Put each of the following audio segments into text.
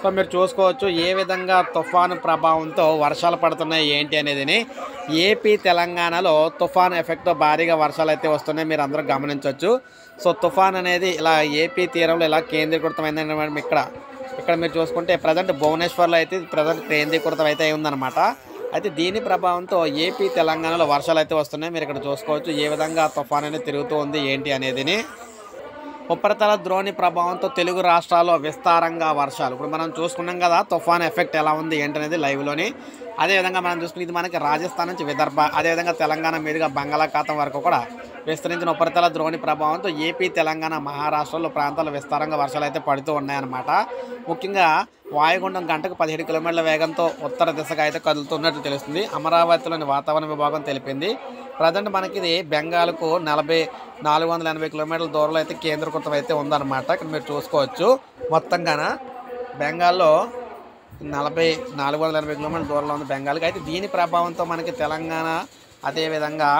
So మీరు చూసుకోవచ్చు ఏ విధంగా తుఫాను ప్రభావంతో వర్షాలు పడుతున్నాయి ఏంటి అనేదిని. ఏపీ తెలంగాణలో తుఫాన్ ఎఫెక్ట్తో భారీగా వర్షాలు అయితే వస్తున్నాయి. మీరు అందరూ గమనించవచ్చు. సో తుఫాన్ అనేది ఇలా ఏపీ తీరంలో ఇలా కేంద్రీకృతమైందని మేడం ఇక్కడ. ఇక్కడ మీరు చూసుకుంటే ప్రజెంట్ భువనేశ్వర్లో అయితే ప్రజెంట్ కేంద్రీకృతం అయితే ఉందన్నమాట అయితే దీని ప్రభావంతో ఏపీ తెలంగాణలో వర్షాలు అయితే వస్తున్నాయి. మీరు ఇక్కడ చూసుకోవచ్చు ఏ విధంగా తుఫాన్ అనేది తిరుగుతూ ఉంది ఏంటి అనేదిని. ఉపరితల ద్రోణి ప్రభావంతో తెలుగు రాష్ట్రాల్లో విస్తారంగా వర్షాలు. ఇప్పుడు మనం చూసుకున్నాం కదా తుఫాన్ ఎఫెక్ట్ ఎలా ఉంది ఏంటనేది లైవ్లోని. అదేవిధంగా మనం చూసుకుని ఇది మనకి రాజస్థాన్ నుంచి విదర్భ అదేవిధంగా తెలంగాణ మీదుగా బంగాళాఖాతం వరకు కూడా విస్తరించిన ఉపరితల ద్రోణి ప్రభావంతో ఏపీ తెలంగాణ మహారాష్ట్రలో ప్రాంతాల్లో విస్తారంగా వర్షాలు అయితే పడుతూ ఉన్నాయన్నమాట. ముఖ్యంగా వాయుగుండం గంటకు పదిహేడు కిలోమీటర్ల వేగంతో ఉత్తర దిశగా అయితే కదులుతున్నట్టు తెలుస్తుంది. అమరావతిలోని వాతావరణ విభాగం తెలిపింది. ప్రజెంట్ మనకి ఇది బెంగాల్కు నలభై నాలుగు వందల ఎనభై కిలోమీటర్ల దూరంలో అయితే కేంద్రకృతం అయితే ఉందన్నమాట. ఇక్కడ మీరు చూసుకోవచ్చు. మొత్తంగాన బెంగాల్లో నలభై నాలుగు వందల ఎనభై కిలోమీటర్ల దూరంలో ఉంది బెంగాల్కి. అయితే దీని ప్రభావంతో మనకి తెలంగాణ అదేవిధంగా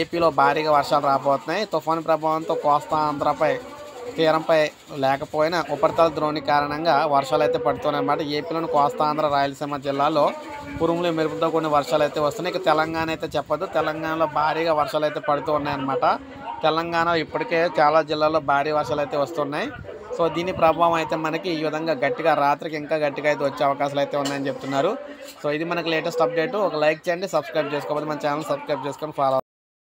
ఏపీలో భారీగా వర్షాలు రాబోతున్నాయి. తుఫాను ప్రభావంతో కోస్తా ఆంధ్రపై తీరంపై లేకపోయినా ఉపరితల ద్రోణి కారణంగా వర్షాలు అయితే పడుతున్నాయన్నమాట. ఏపీలోని కోస్తా ఆంధ్ర రాయలసీమ జిల్లాలో ఉరుములు మెరుపుతో కొన్ని వర్షాలు అయితే వస్తున్నాయి. ఇక తెలంగాణ అయితే చెప్పదు తెలంగాణలో భారీగా వర్షాలు అయితే పడుతూ ఉన్నాయన్నమాట. తెలంగాణ ఇప్పటికే చాలా జిల్లాల్లో భారీ వర్షాలు అయితే వస్తున్నాయి. సో దీని ప్రభావం అయితే మనకి ఈ విధంగా గట్టిగా రాత్రికి ఇంకా గట్టిగా అయితే వచ్చే అవకాశాలు అయితే ఉన్నాయని చెప్తున్నారు. సో ఇది మనకి లేటెస్ట్ అప్డేట్. ఒక లైక్ చేయండి సబ్స్క్రైబ్ చేసుకోకపోతే మన ఛానల్ సబ్స్క్రైబ్ చేసుకొని ఫాలో